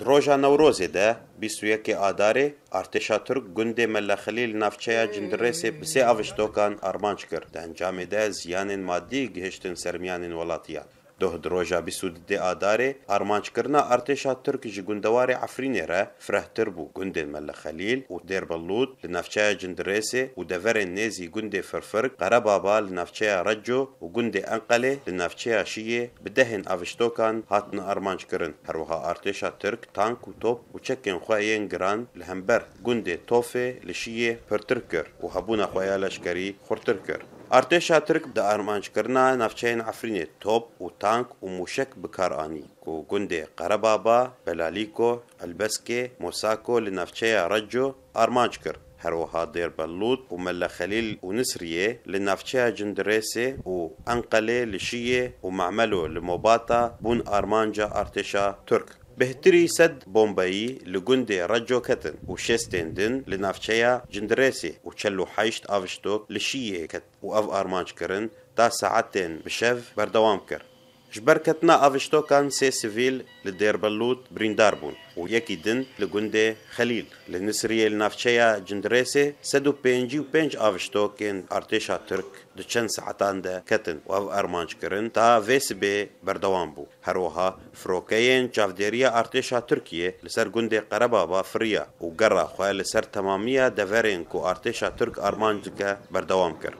Droja Newrozê de bîstûyekê Adarê artêşa Türk gundê Melaxilîl navçeya Cindirêsê bi sê aviştokan armanc kir. Di encamê de ziyanên maddî gihiştin sermiyanên welatiyan. ده دروجا بسود دي آداري أرمانج كرنا أرتشا ترك جي قندواري عفريني را فره تربو قند الملا خليل و دير بلود لنفچايا جندريسي و دفرين نيزي قند فرفرق قربابا لنفچايا رجو و قند أنقلي لنفچايا شيي بدهن أفشتوكان هاتن أرمانج كرن هروها أرتشا ترك تانك و توب و چكين خوايين جران لهمبر قند توفي لشيي پرتركر و هبونا خوايا لشكري خورتركر Artêşa Tirk di armançkirina navçeyên Efrînê top û tank û mûşek bi kar anî ku gundê Qerebaba, Belalîko, Elbeskê, Mosako li navçeya Recco armanc kir. هەروەها دێربەلوت و مەلە خەلیل و نسریێ لە نافچەیە جندرێسێ و ئەنقەلێ لە شیە و معمەلۆ لە مۆباتە بوون ئارمانجا ئارتێشا تورک بهتری سد بومبايي لگند رجو کتن كتن وشستين دن و چلو حیشت حيشت لشیه کت و واف ارمانش کرن تا ساعتن بشف بردوام کرد. ji berketina aviştokan sê sivîl li Dêrbelut birîndar bûn û yekî din li gundê Xelîl li Nisriyê li navçeya Cindirêsê sed û pêncî û pênc aviştokên artêşa Tirk di çend saetan de ketin û ev ermançkirin ta vê sibê berdewam bû. Heroha firokeyên çavdêriya artêşa Tirkiye li ser gundê Qerebaba firiya û gera xwe li ser temamiya deverên ku artêşa Tirk armanc dike berdewam kir.